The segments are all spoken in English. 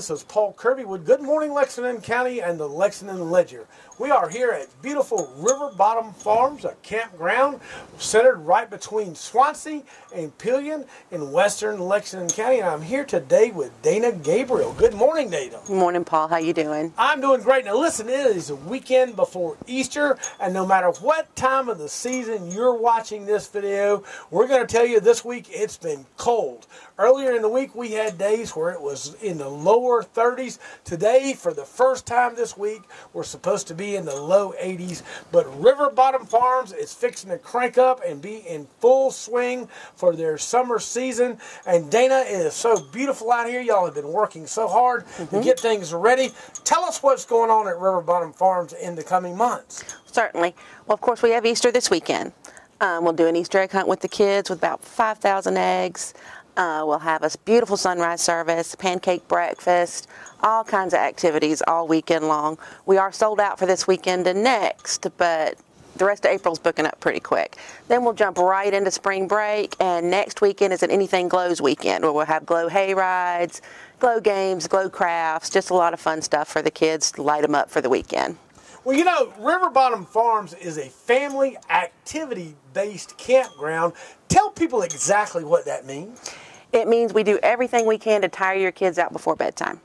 This is Paul Kirbywood. Good morning, Lexington County and the Lexington Ledger. We are here at beautiful River Bottom Farms, a campground centered right between Swansea and Pelion in western Lexington County. And I'm here today with Dana Gabriel. Good morning, Dana. Good morning, Paul. How you doing? I'm doing great. Now, listen, it is a weekend before Easter, and no matter what time of the season you're watching this video, we're going to tell you this week it's been cold. Earlier in the week, we had days where it was in the lower 30s. Today, for the first time this week, we're supposed to be in the low 80s. But River Bottom Farms is fixing to crank up and be in full swing for their summer season. And Dana, it is so beautiful out here. Y'all have been working so hard mm-hmm. to get things ready. Tell us what's going on at River Bottom Farms in the coming months. Certainly. Well, of course, we have Easter this weekend. Um, we'll do an Easter egg hunt with the kids with about 5,000 eggs. Uh, we'll have a beautiful sunrise service, pancake breakfast, all kinds of activities all weekend long. We are sold out for this weekend and next, but the rest of April's booking up pretty quick. Then we'll jump right into spring break, and next weekend is an Anything Glows weekend where we'll have glow hay rides, glow games, glow crafts, just a lot of fun stuff for the kids to light them up for the weekend. Well, you know, River Bottom Farms is a family activity based campground. Tell people exactly what that means. It means we do everything we can to tire your kids out before bedtime.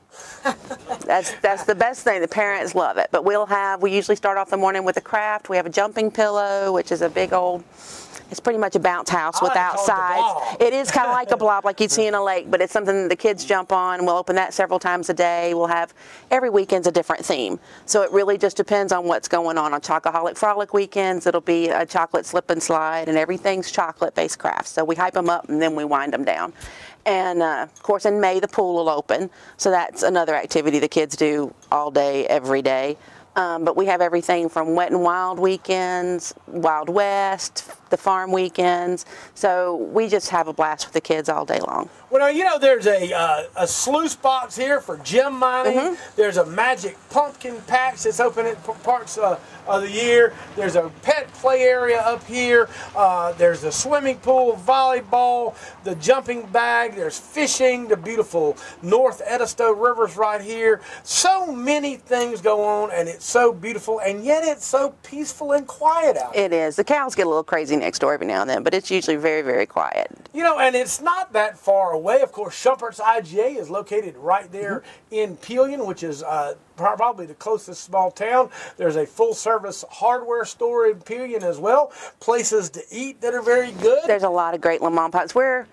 That's that's the best thing. The parents love it. But we'll have we usually start off the morning with a craft. We have a jumping pillow, which is a big old it's pretty much a bounce house without sides. It is kind of like a blob, like you'd see in a lake, but it's something the kids jump on. We'll open that several times a day. We'll have every weekend's a different theme. So it really just depends on what's going on. On Chocoholic Frolic weekends, it'll be a chocolate slip and slide, and everything's chocolate-based crafts. So we hype them up and then we wind them down. And uh, of course, in May, the pool will open. So that's another activity the kids do all day, every day. Um, but we have everything from wet and wild weekends, Wild West, the farm weekends. So we just have a blast with the kids all day long. Well, you know, there's a, uh, a sluice box here for gem mining. Mm -hmm. There's a magic pumpkin patch that's open at parts uh, of the year. There's a pet play area up here. Uh, there's a swimming pool, volleyball, the jumping bag. There's fishing, the beautiful North Edisto Rivers right here. So many things go on, and it's so beautiful, and yet it's so peaceful and quiet out. It is. The cows get a little crazy next door every now and then, but it's usually very, very quiet. You know, and it's not that far away. Of course, Shumpert's IGA is located right there mm-hmm. in Pelion, which is uh, probably the closest small town. There's a full service hardware store in Pelion as well. Places to eat that are very good. There's a lot of great Lamont pots. We're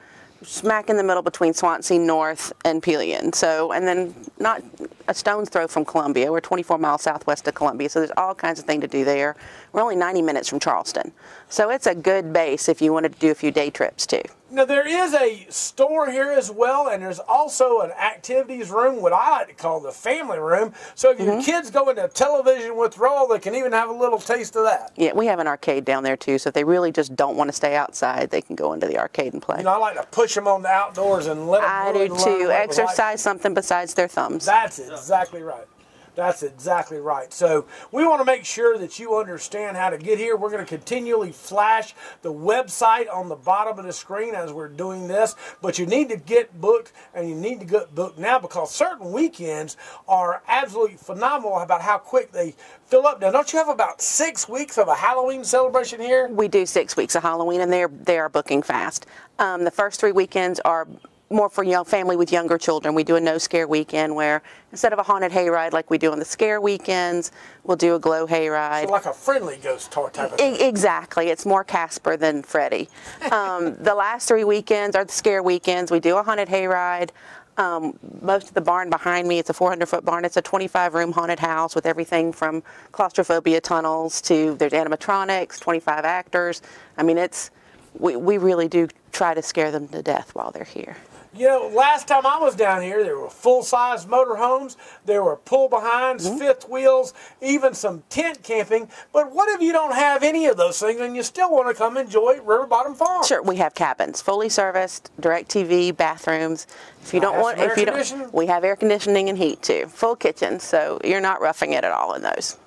smack in the middle between Swansea North and Pelion. So, and then not a stone's throw from Columbia. We're 24 miles southwest of Columbia, so there's all kinds of things to do there. We're only 90 minutes from Charleston. So it's a good base if you wanted to do a few day trips too. Now there is a store here as well, and there's also an activities room, what I like to call the family room. So if mm -hmm. your mm-hmm. kids go into television withdrawal, they can even have a little taste of that. Yeah, we have an arcade down there too. So if they really just don't want to stay outside, they can go into the arcade and play. You know, I like to push them on the outdoors and let them. I do too. Exercise something besides their thumbs. That's exactly right. That's exactly right. So we want to make sure that you understand how to get here. We're going to continually flash the website on the bottom of the screen as we're doing this, but you need to get booked and you need to get booked now because certain weekends are absolutely phenomenal about how quick they fill up. Now, don't you have about six weeks of a Halloween celebration here? We do six weeks of Halloween, and they're they are booking fast. Um, the first three weekends are more for young family with younger children. We do a no scare weekend where instead of a haunted hayride like we do on the scare weekends, we'll do a glow hayride. So like a friendly ghost tour type of thing. Exactly. It's more Casper than Freddy. um, the last three weekends are the scare weekends. We do a haunted hayride. Um, most of the barn behind me, it's a 400 foot barn. It's a 25 room haunted house with everything from claustrophobia tunnels to there's animatronics, 25 actors. I mean, it's we, we really do try to scare them to death while they're here. You know, last time I was down here, there were full-size motorhomes, there were pull-behinds, mm -hmm. fifth wheels, even some tent camping. But what if you don't have any of those things and you still want to come enjoy River Bottom Farm? Sure, we have cabins, fully serviced, direct TV, bathrooms. If you don't want, if you don't, we have air conditioning and heat too, full kitchen, so you're not roughing it at all in those.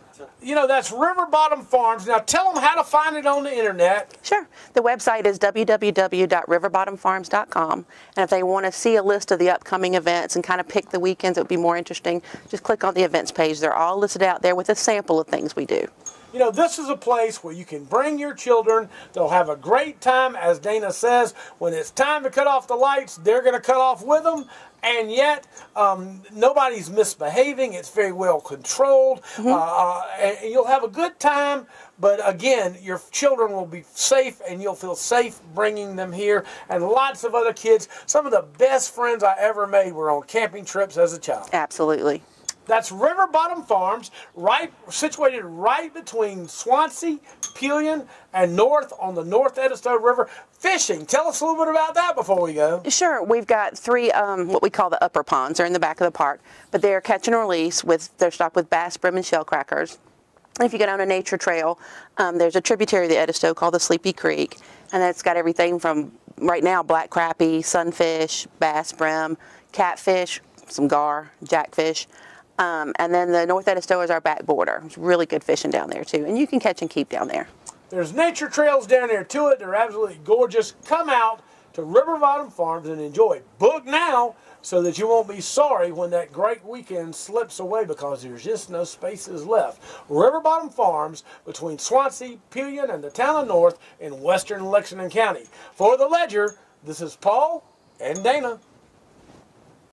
You know, that's River Bottom Farms. Now tell them how to find it on the internet. Sure. The website is www.riverbottomfarms.com. And if they want to see a list of the upcoming events and kind of pick the weekends that would be more interesting, just click on the events page. They're all listed out there with a sample of things we do. You know, this is a place where you can bring your children. They'll have a great time. As Dana says, when it's time to cut off the lights, they're going to cut off with them. And yet, um, nobody's misbehaving. It's very well controlled. Mm-hmm. Uh, uh, and you'll have a good time. But again, your children will be safe and you'll feel safe bringing them here. And lots of other kids. Some of the best friends I ever made were on camping trips as a child. Absolutely. That's River Bottom Farms, right situated right between Swansea, Pelion, and North on the North Edisto River. Fishing. Tell us a little bit about that before we go. Sure, we've got three um, what we call the upper ponds. They're in the back of the park, but they're catch and release with they're stocked with bass, brim, and shell crackers. If you go down a nature trail, um, there's a tributary of the Edisto called the Sleepy Creek, and it's got everything from right now black crappie, sunfish, bass, brim, catfish, some gar, jackfish. Um, and then the North Edisto is our back border. It's really good fishing down there too, and you can catch and keep down there. There's nature trails down there to it. They're absolutely gorgeous. Come out to River Bottom Farms and enjoy. Book now so that you won't be sorry when that great weekend slips away because there's just no spaces left. River Bottom Farms between Swansea, Pelion, and the town of North in western Lexington County. For the Ledger, this is Paul and Dana.